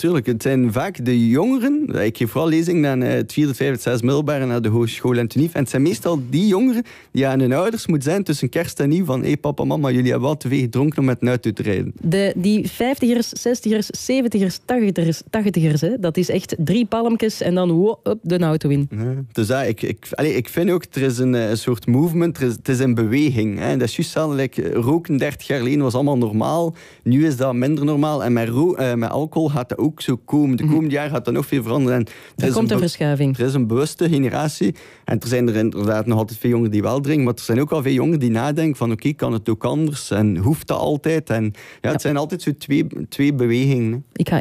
Tuurlijk, het zijn vaak de jongeren. Ik geef vooral lezing naar het vierde, vijfde, zesde middelbare naar de hogeschool en Tunief. En het zijn meestal die jongeren die aan hun ouders moeten zijn tussen kerst en nieuw van hé hey, papa, mama, jullie hebben wel te veel gedronken om met een auto te rijden. De, die 50ers, 60ers, 70ers, 80ers, 80ers hè, dat is echt drie palmjes en dan wow, up, de auto in. Ja, dus ja, ik, ik, allez, ik vind ook, er is een, een soort movement, er is, het is in beweging. Hè. Dat is juist like, roken 30 jaar geleden was allemaal normaal. Nu is dat minder normaal. En met, ro uh, met alcohol gaat dat ook zo komen. De komende jaren gaat dat nog veel veranderen. En er, er komt een, een verschuiving. Er is een bewuste generatie. En er zijn er inderdaad nog altijd veel jongeren die wel drinken. Maar er zijn ook al veel jongeren die nadenken van oké, okay, kan het ook anders? En hoeft dat altijd? En ja, het ja. zijn altijd zo twee, twee bewegingen. Ik ga